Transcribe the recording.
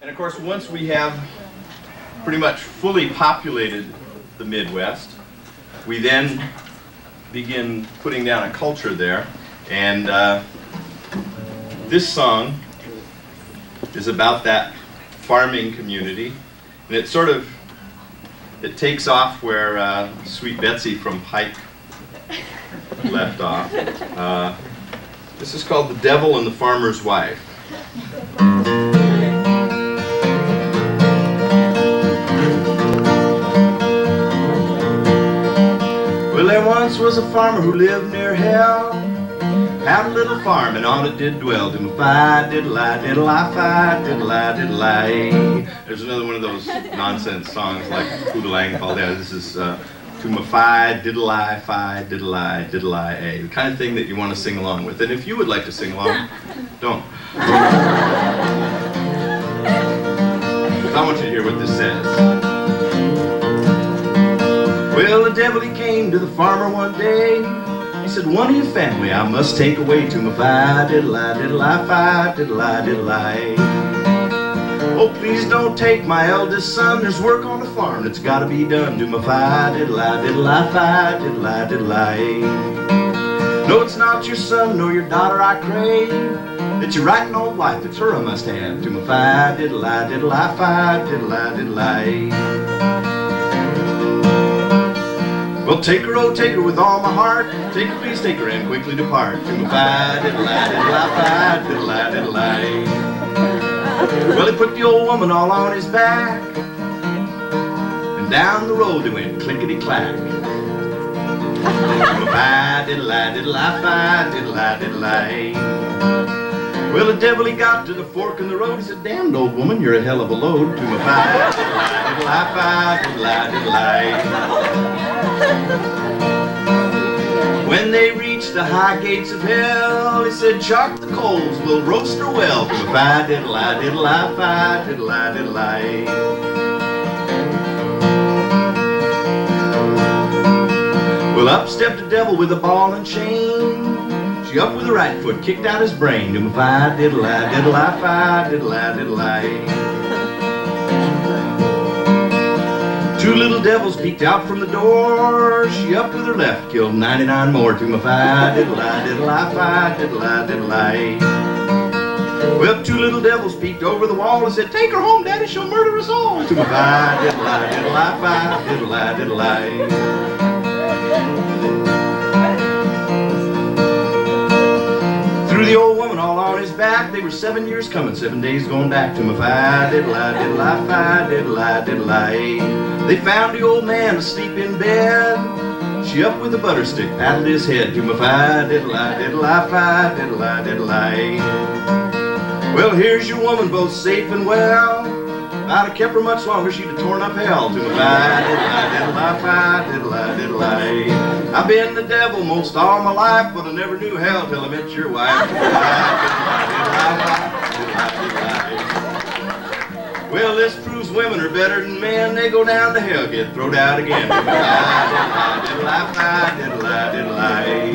And of course, once we have pretty much fully populated the Midwest, we then begin putting down a culture there. And uh, this song is about that farming community. And it sort of, it takes off where uh, Sweet Betsy from Pike left off. Uh, this is called The Devil and the Farmer's Wife. Once was a farmer who lived near hell. Had a little farm and on it did dwell. Diddle fi, diddle I, diddle I fi, diddle I, diddle I. There's another one of those nonsense songs like Poodle called out. This is uh, to my fi, diddle I, fi, diddle I, diddle I, a. The kind of thing that you want to sing along with. And if you would like to sing along, don't. I want you to Well, the devil he came to the farmer one day. He said, one of your family I must take away to my fi, diddle I, diddle I, fi, diddle I, diddle I. Oh, please don't take my eldest son. There's work on the farm that's got to be done. Do my fi, diddle I, diddle I, fi, diddle I, diddle I. No, it's not your son nor your daughter I crave. It's your right and old wife, it's her I must have. To my fi, diddle I, diddle I, fi, diddle I, diddle I. Well, take her, oh, take her with all my heart. Take her, please take her and quickly depart. To my fi, diddle I, diddle I, fi, diddle I, diddle I. Well, he put the old woman all on his back. And down the road they went clickety-clack. Fi, diddle I, diddle I, fi, diddle I, diddle I. Well, the devil he got to the fork in the road. He said, damned old woman, you're a hell of a load. To my fi, diddle I, diddle I, fi, diddle I, diddle I. When they reached the high gates of hell, he said, Chalk the coals, we'll roast her well. Fi diddle I diddle I fi diddle I diddle I. Well, up stepped the devil with a ball and chain. She up with her right foot, kicked out his brain. Do my fi diddle I diddle I fi diddle I diddle I. Two little devils peeked out from the door. She up with her left, killed 99 more. To my fi, diddle I, diddle I, fi, diddle I, diddle I. Well, two little devils peeked over the wall and said, Take her home, Daddy, she'll murder us all. To my fi, diddle I, diddle I, fi, diddle I, diddle I. Threw the old back. They were seven years coming, seven days going back to my fi, diddle I, diddle I, fi, diddle I, diddle I. They found the old man asleep in bed. She up with a butter stick, paddled his head to my fi, diddle I, diddle I, fi, diddle I, diddle I. Well, here's your woman, both safe and well. I'd have kept her much longer, she'd have torn up hell to my fi, diddle diddle diddle. I've been the devil most all my life, but I never knew hell till I met your wife. Well, this proves women are better than men. They go down to hell, get thrown out again. Diddle-I, diddle-I, diddle-I, diddle-I, diddle-I.